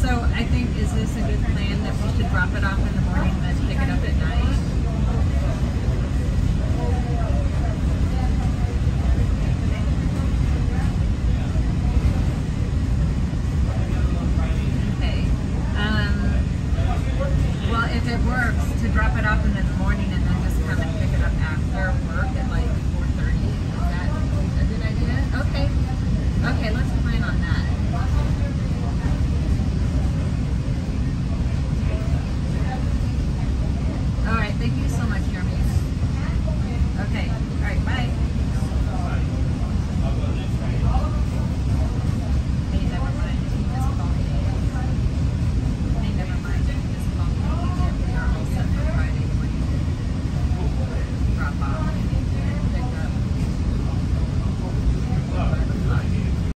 So I think, is this a good plan that we should drop it off in the morning and then pick it up at night? Okay. Um, well, if it works, to drop it off in the morning and then right back.